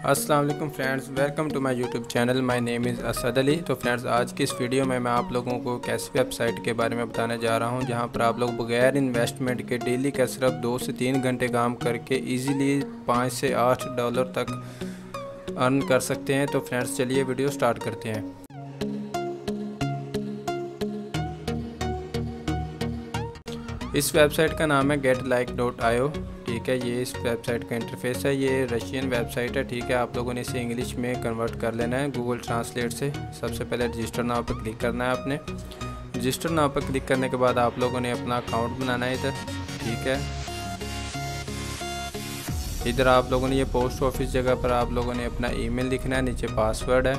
अस्सलाम वालेकुम friends, welcome to my YouTube channel. My name is Asad Ali. तो friends, आज की इस वीडियो में मैं आप लोगों को कैसी वेबसाइट के बारे में बताने जा रहा हूँ, जहाँ पर आप लोग बगैर इन्वेस्टमेंट के डेली का सिर्फ़ दो से तीन घंटे काम करके इजीली पाँच से आठ डॉलर तक अर्न कर सकते हैं। तो फ्रेंड्स, चलिए वीडियो स्टार्ट करते हैं। इस वेबसाइट का नाम है गेट लाइक डॉट आयो ठीक है, ये इस वेबसाइट का इंटरफेस है, ये रशियन वेबसाइट है, ठीक है, आप लोगों ने इसे इंग्लिश में कन्वर्ट कर लेना है गूगल ट्रांसलेट से। सबसे पहले रजिस्टर नाव पर क्लिक करना है आपने। रजिस्टर नाव पर क्लिक करने के बाद आप लोगों ने अपना अकाउंट बनाना है इधर, ठीक है। इधर आप लोगों ने ये पोस्ट ऑफ़िस जगह पर आप लोगों ने अपना ईमेल लिखना है, नीचे पासवर्ड है।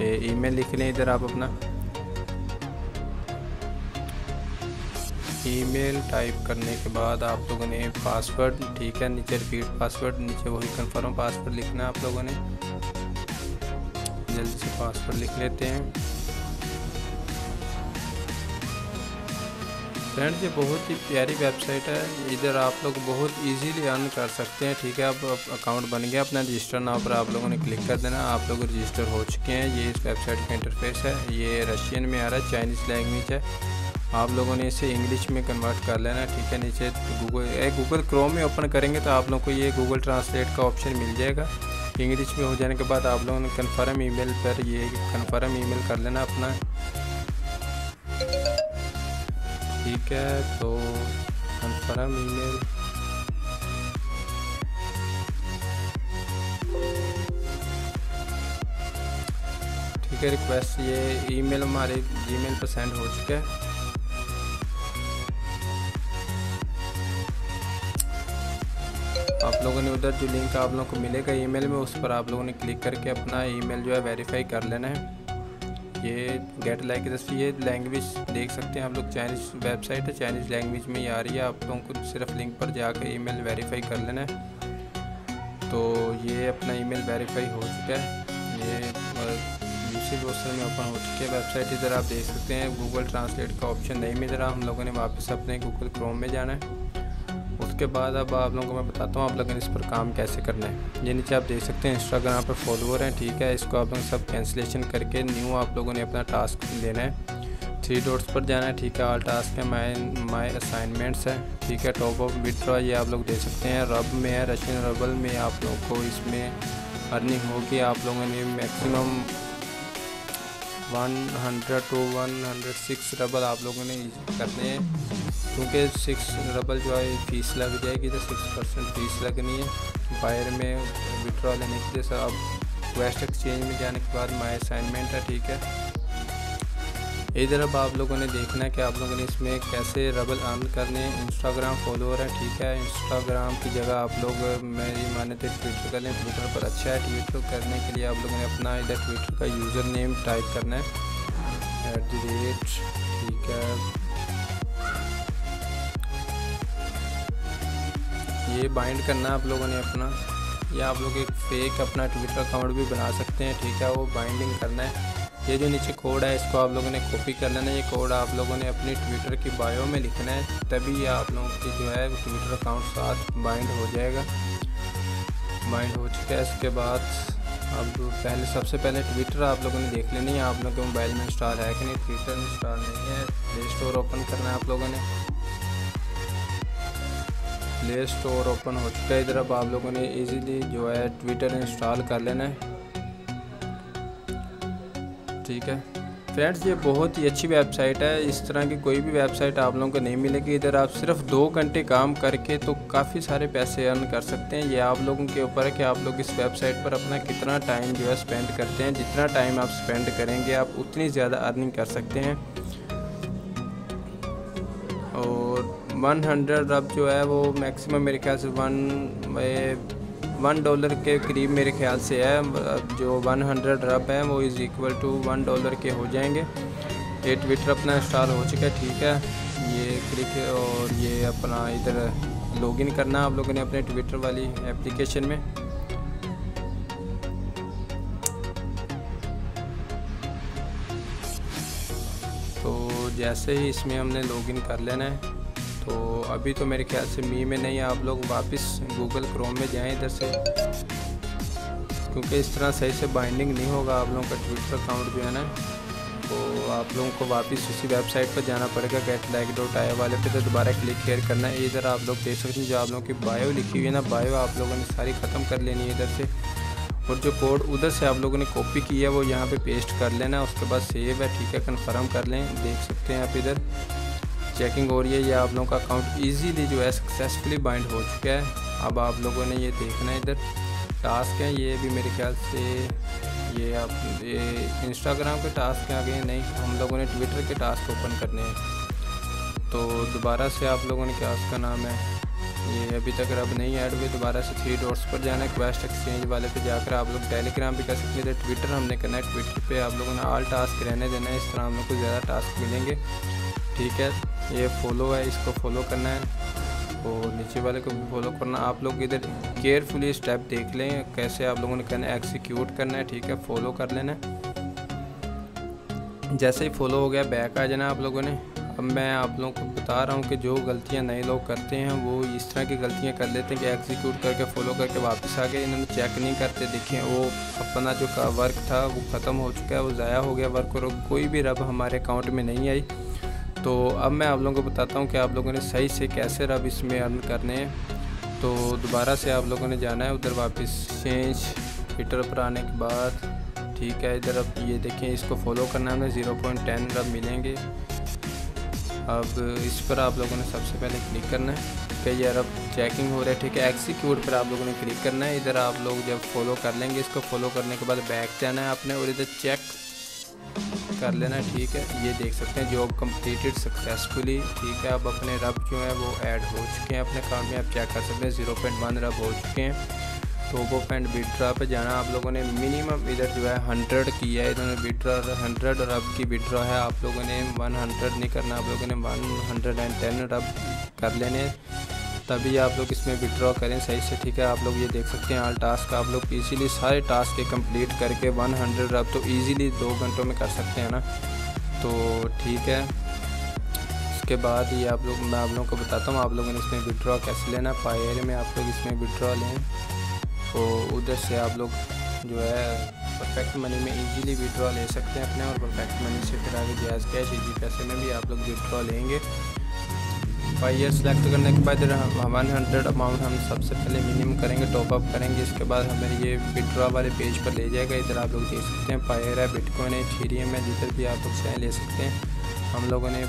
ये ईमेल लिख लें इधर आप अपना। ईमेल टाइप करने के बाद आप लोगों ने पासवर्ड, ठीक है, नीचे रिपीट पासवर्ड, नीचे वही कंफर्म पासवर्ड लिखना है आप लोगों ने। जल्दी से पासवर्ड लिख लेते हैं। फ्रेंड्स, ये बहुत ही प्यारी वेबसाइट है। इधर आप लोग बहुत इजीली अर्न कर सकते हैं, ठीक है। अब अकाउंट बन गया अपना रजिस्टर नाव पर आप लोगों ने क्लिक कर देना। आप लोग रजिस्टर हो चुके हैं। ये इस वेबसाइट का इंटरफेस है। ये रशियन में आ रहा है चाइनीज़ लैंग्वेज है। आप लोगों ने इसे इंग्लिश में कन्वर्ट कर लेना, ठीक है, नीचे गूगल गूगल क्रोम में ओपन करेंगे तो आप लोगों को ये गूगल ट्रांसलेट का ऑप्शन मिल जाएगा। इंग्लिश में हो जाने के बाद आप लोगों ने कन्फर्म ईमेल पर ये कन्फर्म ईमेल कर लेना अपना। ठीक है तो कन्फर्म ईमेल ठीक है रिक्वेस्ट ये ईमेल हमारे जीमेल पर सेंड हो चुका है। आप लोगों ने उधर जो लिंक आप लोगों को मिलेगा ईमेल में, उस पर आप लोगों ने क्लिक करके अपना ईमेल जो है वेरीफाई कर लेना है। ये गेट लाइक ये लैंग्वेज देख सकते हैं आप लोग। चाइनीज़ वेबसाइट है चाइनीज़ लैंग्वेज में ही आ रही है। आप लोगों को सिर्फ़ लिंक पर जाकर ईमेल वेरीफाई कर लेना है। तो ये अपना ईमेल वेरीफाई हो चुका है। ये दूसरे ब्राउज़र में ओपन हो चुकी है वेबसाइट इधर आप देख सकते हैं गूगल ट्रांसलेट का ऑप्शन नहीं मिल रहा। हम लोगों ने वापस अपने गूगल क्रोम में जाना है। उसके बाद अब आप लोगों को मैं बताता हूँ आप लोगों ने इस पर काम कैसे करना है। ये नीचे आप देख सकते हैं इंस्टाग्राम पर फॉलोअर हैं ठीक है? इसको आप लोग सब कैंसिलेशन करके न्यू आप लोगों ने अपना टास्क लेना है। थ्री डॉट्स पर जाना है, ठीक है? ऑल टास्क है माई माई असाइनमेंट्स है, ठीक है? टॉप ऑफ़ विड्रॉ ये आप लोग दे सकते हैं। रब में है रशियन रबल में आप लोगों को इसमें अर्निंग होगी। आप लोगों ने maximum one hundred two one hundred six rouble आप लोगों ने करने हैं। क्योंकि सिक्स रबल जो है, फ़ीस लग जाएगी तो सिक्स परसेंट फ़ीस लगनी है। बाहर में विड्रॉ लेने के लिए सर अब वेस्ट एक्सचेंज में जाने के बाद माई असाइनमेंट है, ठीक है। इधर अब आप लोगों ने देखना है कि आप लोगों ने इसमें कैसे रबल अर्न करने इंस्टाग्राम फॉलोअर है, ठीक है। इंस्टाग्राम की जगह आप लोग मेरी माने थे ट्विटर कर लें। ट्विटर पर अच्छा है ट्विटर करने के लिए आप लोगों ने अपना इधर ट्विटर का यूज़र नेम टाइप करना है। एट द रेट ठीक है। ये बाइंड करना है आप लोगों ने अपना। या आप लोग एक फेक अपना ट्विटर अकाउंट भी बना सकते हैं, ठीक है। वो बाइंडिंग करना है। ये जो नीचे कोड है, इसको आप लोगों ने कॉपी कर लेना है। ये कोड आप लोगों ने अपनी ट्विटर की बायो में लिखना है। तभी ये आप लोगों की जो है ट्विटर अकाउंट साथ बाइंड हो जाएगा। बाइंड हो चुका है। इसके बाद अब पहले, सबसे पहले ट्विटर आप लोगों ने देख लेनी है। आप लोगों के मोबाइल में इंस्टॉल है कि नहीं? ट्विटर इंस्टॉल नहीं है। प्ले स्टोर ओपन करना है आप लोगों ने। प्ले स्टोर ओपन हो चुका है। इधर अब आप लोगों ने इजीली जो है ट्विटर इंस्टॉल कर लेना है। ठीक है। फ्रेंड्स, ये बहुत ही अच्छी वेबसाइट है। इस तरह की कोई भी वेबसाइट आप लोगों को नहीं मिलेगी। इधर आप सिर्फ़ दो घंटे काम करके तो काफ़ी सारे पैसे अर्न कर सकते हैं। ये आप लोगों के ऊपर है कि आप लोग इस वेबसाइट पर अपना कितना टाइम जो है स्पेंड करते हैं। जितना टाइम आप स्पेंड करेंगे, आप उतनी ज़्यादा अर्निंग कर सकते हैं। और वन हंड्रेड रब जो है वो मैक्सिमम मेरे ख्याल से वन वन डॉलर के करीब मेरे ख्याल से है जो वन हंड्रेड रब है, वो is equal to one dollar के हो जाएँगे। ये ट्विटर अपना इंस्टॉल हो चुका है, ठीक है। ये क्लिक और ये अपना इधर लॉगिन करना आप लोगों ने अपने ट्विटर वाली एप्लीकेशन में। तो जैसे ही इसमें हमने लॉगिन कर लेना है तो अभी तो मेरे ख्याल से मी में नहीं, आप लोग वापस गूगल क्रोम में जाएँ इधर से। क्योंकि इस तरह सही से बाइंडिंग नहीं होगा, आप लोगों का ट्विटर अकाउंट जो है ना? तो आप लोगों को वापस उसी वेबसाइट पर जाना पड़ेगा गेट लाइक डॉट आई वाले पे। तो दोबारा क्लिक केयर करना। है इधर आप लोग देख सकते हैं जो आप लोगों की बायो लिखी हुई है ना बायो आप लोगों ने सारी ख़त्म कर लेनी है इधर से। और जो कोड उधर से आप लोगों ने कॉपी किया है, वो यहाँ पे पेस्ट कर लेना। उसके बाद सेव है, ठीक है कन्फर्म कर लें। देख सकते हैं आप इधर। चेकिंग हो रही है, ये आप लोगों का अकाउंट ईजीली जो है सक्सेसफुली बाइंड हो चुका है। अब आप लोगों ने ये देखना है इधर। टास्क हैं, ये भी मेरे ख्याल से, ये आप, ये इंस्टाग्राम के टास्क आ गए नहीं, हम लोगों ने ट्विटर के टास्क ओपन करने हैं। तो दोबारा से आप लोगों ने क्या उसका नाम है। ये अभी तक अब नहीं ऐड हुए, दोबारा से थ्री डॉट्स पर जाना है क्वेस्ट एक्सचेंज वाले पे जाकर आप लोग टेलीग्राम भी कर सकते हैं। ट्विटर हमने करना है ट्विटर पे आप लोगों ने ऑल टास्क रहने देना है, इस तरह हम लोग को ज़्यादा टास्क मिलेंगे। ठीक है, ये फॉलो है, इसको फॉलो करना है और नीचे वाले को भी फॉलो करना। आप लोग इधर केयरफुली स्टेप देख लें कैसे आप लोगों ने करना है एक्सिक्यूट करना है, ठीक है फॉलो कर लेना जैसे ही फॉलो हो गया बैक आ जाना आप लोगों ने। अब मैं आप लोगों को बता रहा हूँ कि जो गलतियाँ नए लोग करते हैं, वो इस तरह की गलतियाँ कर लेते हैं कि एग्जीक्यूट करके फॉलो करके वापस आ गए। इन्होंने चेक नहीं करते, देखें, वो अपना जो का वर्क था, वो ख़त्म हो चुका है, वो ज़ाया हो गया वर्क और कोई भी रब हमारे अकाउंट में नहीं आई। तो अब मैं आप लोगों को बताता हूँ कि आप लोगों ने सही से कैसे रब इसमें अर्न करने हैं। तो दोबारा से आप लोगों ने जाना है, उधर वापस चेंज ट्विटर पर आने के बाद, ठीक है, इधर अब ये देखें, इसको फॉलो करना है हमें ज़ीरो पॉइंट टेन रब मिलेंगे। अब इस पर आप लोगों ने सबसे पहले क्लिक करना है कि यार अब चेकिंग हो रहा है, ठीक है एक्सिक्यूट पर आप लोगों ने क्लिक करना है। इधर आप लोग जब फॉलो कर लेंगे, इसको फॉलो करने के बाद बैक जाना है आपने, और इधर चेक कर लेना, ठीक है? ये देख सकते हैं जॉब कंप्लीटेड सक्सेसफुली ठीक है? अब अपने रब जो है, वो ऐड हो चुके हैं अपने अकाउंट में। आप चेक कर सकते हैं ज़ीरो पॉइंट वन रब हो चुके हैं। वो पेंट विड्रा पे जाना। आप लोगों ने मिनिमम इधर जो है हंड्रेड किया है। इन्होंने विड्रा हंड्रेड रब की विड्रा है। आप लोगों ने वन हंड्रेड नहीं करना। आप लोगों ने वन हंड्रेड एंड टेन रब कर लेने। तभी आप लोग इसमें विड्रॉ करें। सही से ठीक है, आप लोग ये देख सकते हैं आल टास्क आप लोग इजीली सारे टास्क के कंप्लीट करके 100 हंड्रेड रब तो इजीली दो घंटों में कर सकते हैं ना। तो ठीक है। इसके बाद ये आप लोग, मैं आप लोगों को बताता हूँ, आप लोगों ने इसमें विड्रॉ कैसे लेना पायर में आप लोग इसमें विड्रॉ लें। तो उधर से आप लोग जो है परफेक्ट मनी में इजीली विड्रॉ ले सकते हैं अपने और परफेक्ट मनी से फिर आगे जायज़ कैश इजी पैसे में भी आप लोग विड्रॉ लेंगे। फाइव सेलेक्ट करने के बाद वन हंड्रेड अमाउंट हम सबसे पहले मिनिमम करेंगे टॉपअप करेंगे। इसके बाद हमें ये विड्रॉ वाले पेज पर ले जाएगा। इधर आप लोग देख सकते हैं पायर है बिटकॉइन है थीरियम है, जिधर भी आप लोग चाहें ले सकते हैं। हम लोगों ने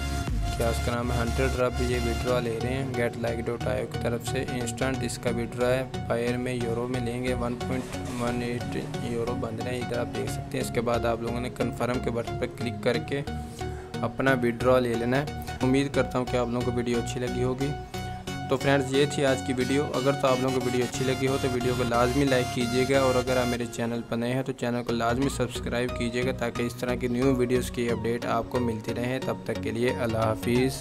क्या उसका नाम है? हंड्रेड रब ये विड्रॉ ले रहे हैं। गेट लाइक डॉट आयो की तरफ़ से। इंस्टेंट इसका विड्रॉ है। पायर में यूरो में लेंगे। One point one eight euro बन रहे हैं। इधर आप देख सकते हैं। इसके बाद आप लोगों ने कन्फर्म के बटन पर क्लिक करके अपना विड्रॉ ले लेना है। उम्मीद करता हूँ कि आप लोगों को वीडियो अच्छी लगी होगी। तो फ्रेंड्स ये थी आज की वीडियो अगर तो आप लोगों को वीडियो अच्छी लगी हो तो वीडियो को लाजमी लाइक कीजिएगा और अगर आप मेरे चैनल पर नए हैं तो चैनल को लाजमी सब्सक्राइब कीजिएगा ताकि इस तरह की न्यू वीडियोज़ की अपडेट आपको मिलती रहे। तब तक के लिए अल्लाह हाफिज़।